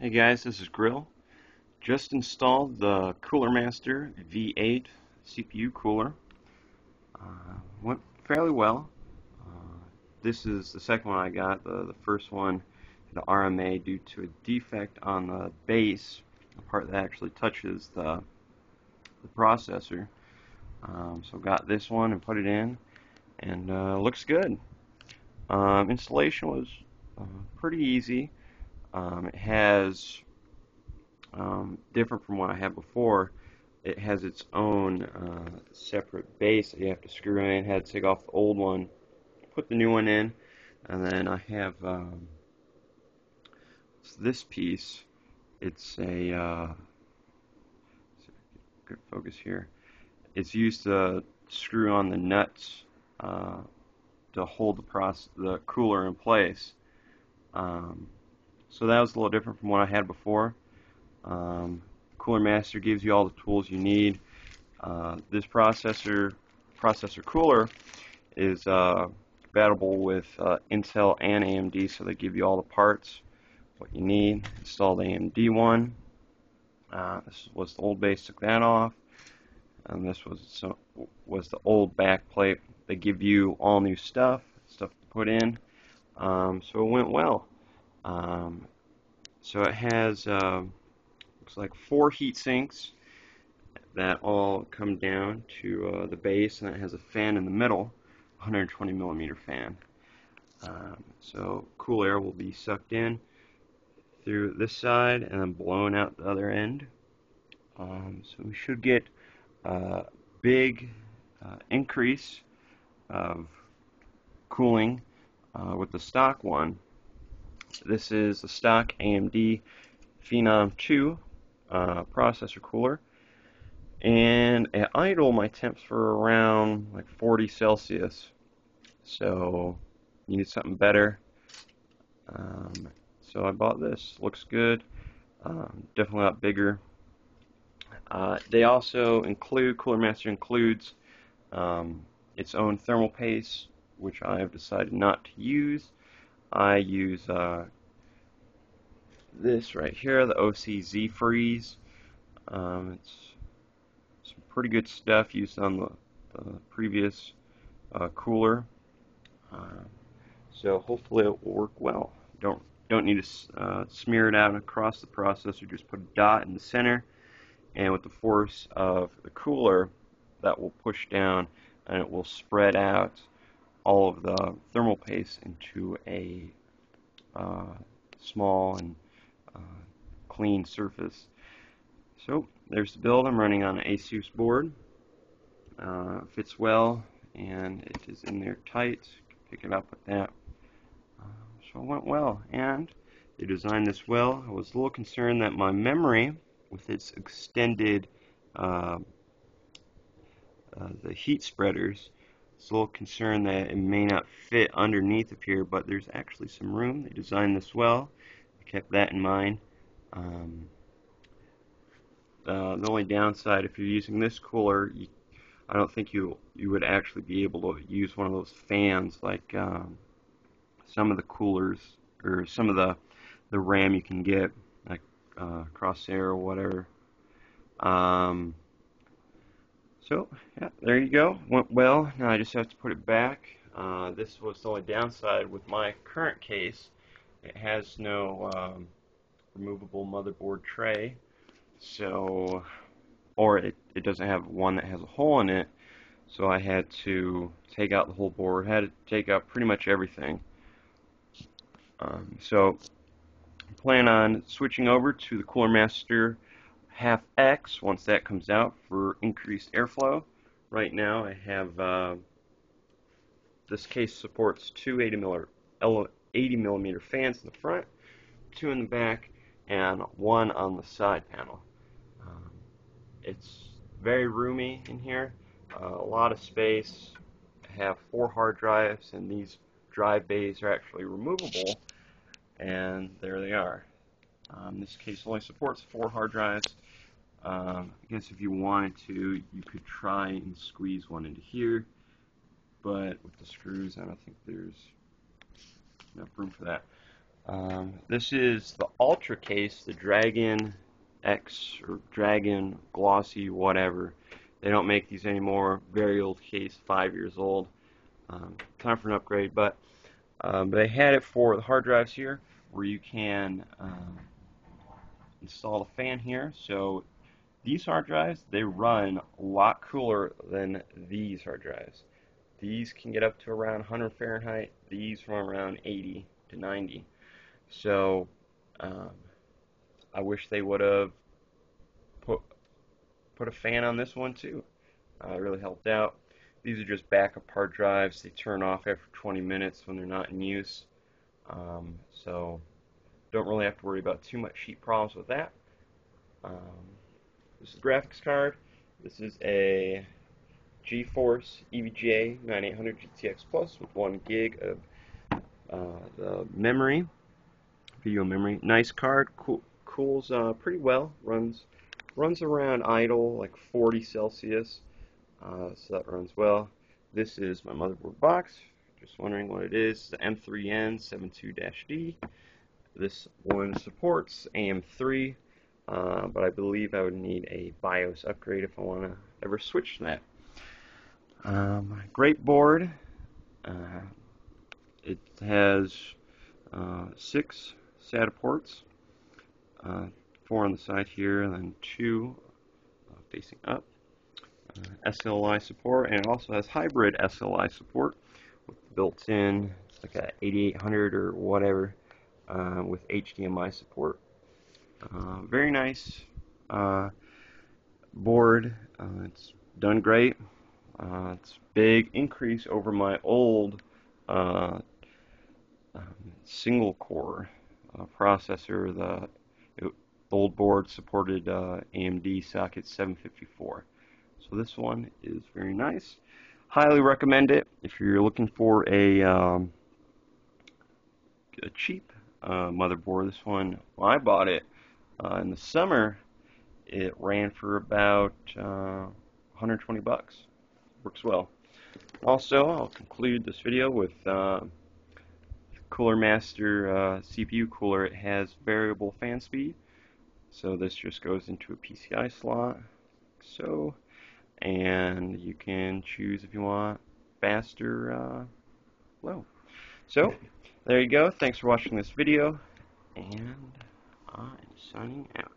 Hey guys, this is Grill. Just installed the Cooler Master V8 CPU cooler. Uh, went fairly well. Uh, this is the second one I got. The, the first one the RMA due to a defect on the base, the part that actually touches the, the processor. Um, so got this one and put it in, and uh, looks good. Um, installation was uh, pretty easy. Um, it has, um, different from what I had before, it has its own uh, separate base that you have to screw in. Had to take off the old one, put the new one in, and then I have um, this piece. It's a uh, good focus here. It's used to screw on the nuts uh, to hold the process, the cooler in place. Um, so that was a little different from what I had before. Um, Cooler Master gives you all the tools you need. Uh, this processor, processor cooler, is uh, compatible with uh, Intel and AMD, so they give you all the parts, what you need. Installed AMD one. Uh, this was the old base, took that off. And this was so, was the old back plate. They give you all new stuff, stuff to put in. Um, so it went well. Um, so it has uh, looks like four heat sinks that all come down to uh, the base, and it has a fan in the middle, 120 millimeter fan. Um, so cool air will be sucked in through this side and then blown out the other end. Um, so we should get a big uh, increase of cooling uh, with the stock one this is the stock AMD Phenom 2 uh, processor cooler. And at idle, my temps were around like 40 Celsius. So, needed something better. Um, so I bought this. Looks good. Um, definitely a lot bigger. Uh, they also include, Cooler Master includes um, its own thermal paste, which I have decided not to use. I use uh, this right here, the OCZ Freeze. Um, it's some pretty good stuff used on the, the previous uh, cooler. Uh, so hopefully it will work well. Don't don't need to uh, smear it out across the processor. Just put a dot in the center, and with the force of the cooler, that will push down and it will spread out all of the thermal paste into a uh, small and uh, clean surface. So there's the build. I'm running on an Asus board. Uh, fits well and it is in there tight. Pick it up with that. Uh, so it went well and they designed this well. I was a little concerned that my memory with its extended uh, uh, the heat spreaders it's a little concerned that it may not fit underneath of here, but there's actually some room. They designed this well. I kept that in mind. Um, uh, the only downside, if you're using this cooler, you, I don't think you you would actually be able to use one of those fans like um, some of the coolers or some of the the RAM you can get, like uh, Corsair or whatever. Um, so, yeah, there you go. Went well. Now I just have to put it back. Uh, this was the only downside with my current case. It has no um, removable motherboard tray. So, or it, it doesn't have one that has a hole in it. So I had to take out the whole board. Had to take out pretty much everything. Um, so, plan on switching over to the Cooler Master HAF X once that comes out for increased airflow. Right now I have uh, this case supports two 80 millimeter, 80 millimeter fans in the front, two in the back, and one on the side panel. Um, it's very roomy in here, uh, a lot of space. I have four hard drives, and these drive bays are actually removable, and there they are. Um, this case only supports four hard drives. Um, I guess if you wanted to, you could try and squeeze one into here, but with the screws, I don't think there's enough room for that. Um, this is the Ultra case, the Dragon X or Dragon Glossy, whatever. They don't make these anymore. Very old case, five years old. Um, time for an upgrade, but um, they had it for the hard drives here, where you can um, install a fan here. So these hard drives, they run a lot cooler than these hard drives. These can get up to around 100 Fahrenheit. These run around 80 to 90. So um, I wish they would have put put a fan on this one too. Uh, it really helped out. These are just backup hard drives. They turn off after 20 minutes when they're not in use. Um, so don't really have to worry about too much heat problems with that. Um, this is graphics card. This is a GeForce EVGA 9800 GTX Plus with 1 gig of uh, the memory, video memory. Nice card, cool, cools uh, pretty well. Runs runs around idle like 40 Celsius, uh, so that runs well. This is my motherboard box. Just wondering what it is. The M3N72-D. This one supports AM3, uh, but I believe I would need a BIOS upgrade if I want to ever switch to that. Um, great board. Uh, it has uh, six SATA ports, uh, four on the side here, and then two uh, facing up. Uh, SLI support, and it also has hybrid SLI support with built-in, like a 8800 or whatever, uh, with HDMI support. very nice board. it's done great. Uh, it's big increase over my old uh, um, single core uh, processor. The it, old board supported uh, AMD socket 754. So this one is very nice. Highly recommend it if you're looking for a, um, a cheap uh, motherboard. This one, when I bought it uh, in the summer, it ran for about 120 bucks works well. Also, I'll conclude this video with uh, Cooler Master uh, CPU cooler. It has variable fan speed, so this just goes into a PCI slot, so, and you can choose if you want faster, uh, low. So, there you go. Thanks for watching this video, and I'm signing out.